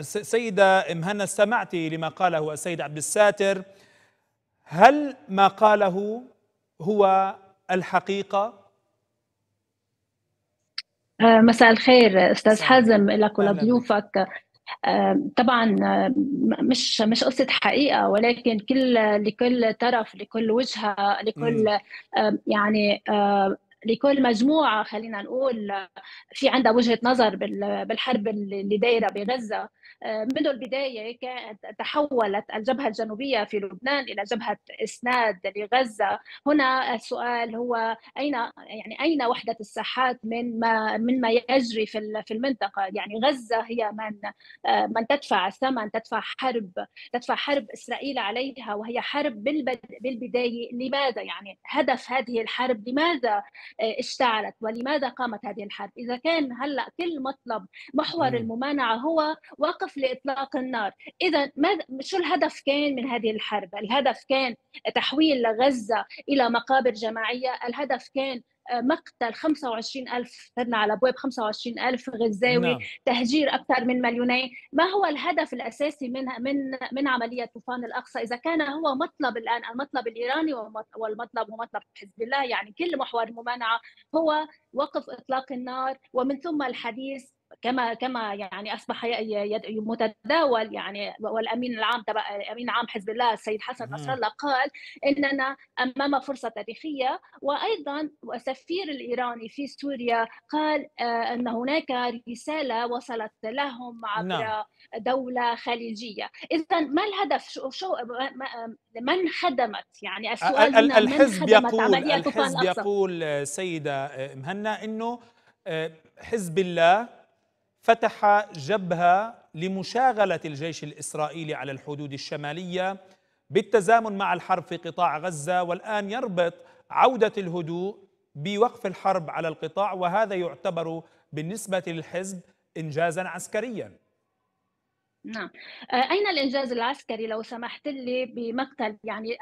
سيدة مهنا استمعت لما قاله السيد عبد الساتر. هل ما قاله هو الحقيقة؟ آه، مساء الخير أستاذ حازم لك ولضيوفك. آه، طبعا آه، مش مش قصة حقيقة ولكن كل لكل طرف لكل وجهة لكل يعني لكل مجموعة خلينا نقول في عندها وجهة نظر بالحرب اللي دايرة بغزة. منذ البداية تحولت الجبهة الجنوبية في لبنان إلى جبهة إسناد لغزة. هنا السؤال هو أين يعني أين وحدة الساحات من ما من ما يجري في في المنطقة؟ يعني غزة هي من من تدفع الثمن تدفع حرب تدفع حرب إسرائيل عليها وهي حرب بالبداية. لماذا؟ يعني هدف هذه الحرب لماذا اشتعلت ولماذا قامت هذه الحرب إذا كان هلأ كل مطلب محور الممانعة هو وقف لإطلاق النار إذا ماذا شو الهدف كان من هذه الحرب؟ الهدف كان تحويل غزة إلى مقابر جماعية؟ الهدف كان مقتل 25 ألف صرنا على أبواب 25 ألف غزاوي نعم. تهجير أكثر من مليونين ما هو الهدف الأساسي من من من عملية طوفان الأقصى إذا كان هو مطلب الآن المطلب الإيراني والمطلب هو مطلب حزب الله يعني كل محور الممانعة هو وقف إطلاق النار ومن ثم الحديث كما كما يعني أصبح متداول يعني والأمين العام تبع أمين عام حزب الله السيد حسن نصر الله قال إننا أمام فرصة تاريخية. وأيضا السفير الإيراني في سوريا قال آه، أن هناك رسالة وصلت لهم عبر نعم. دولة خليجية. اذا ما الهدف؟ شو, شو من خدمت؟ يعني السؤال الحزب من خدمت يقول الحزب يقول سيدة مهنا إنه آه، حزب الله فتح جبهة لمشاغلة الجيش الإسرائيلي على الحدود الشمالية بالتزامن مع الحرب في قطاع غزة والآن يربط عودة الهدوء بوقف الحرب على القطاع وهذا يعتبر بالنسبة للحزب انجازا عسكريا. نعم. آه، أين الإنجاز العسكري؟ لو سمحت لي بمقتل يعني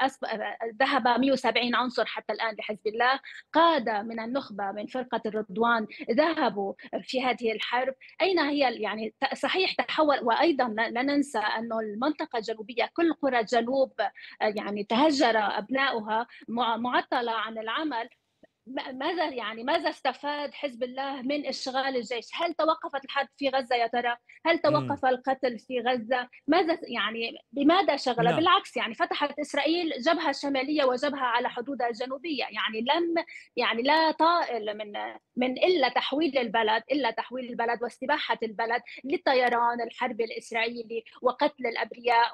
ذهب 170 عنصر حتى الآن لحزب الله. قادة من النخبة من فرقة الرضوان ذهبوا في هذه الحرب. أين هي يعني صحيح تحول وأيضا لا ننسى أنه المنطقة الجنوبية كل قرى جنوب آه، يعني تهجر أبناؤها معطلة عن العمل. ماذا يعني ماذا استفاد حزب الله من إشغال الجيش؟ هل توقفت الحرب في غزة يا ترى؟ هل توقف القتل في غزة؟ ماذا يعني بماذا شغل؟ لا. بالعكس يعني فتحت إسرائيل جبهة شمالية وجبهة على حدودها الجنوبية، يعني لم يعني لا طائل من من إلا تحويل البلد إلا تحويل البلد واستباحة البلد للطيران الحربي الإسرائيلي وقتل الأبرياء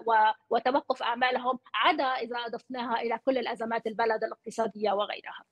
وتوقف أعمالهم عدا إذا أضفناها إلى كل الأزمات البلد الاقتصادية وغيرها.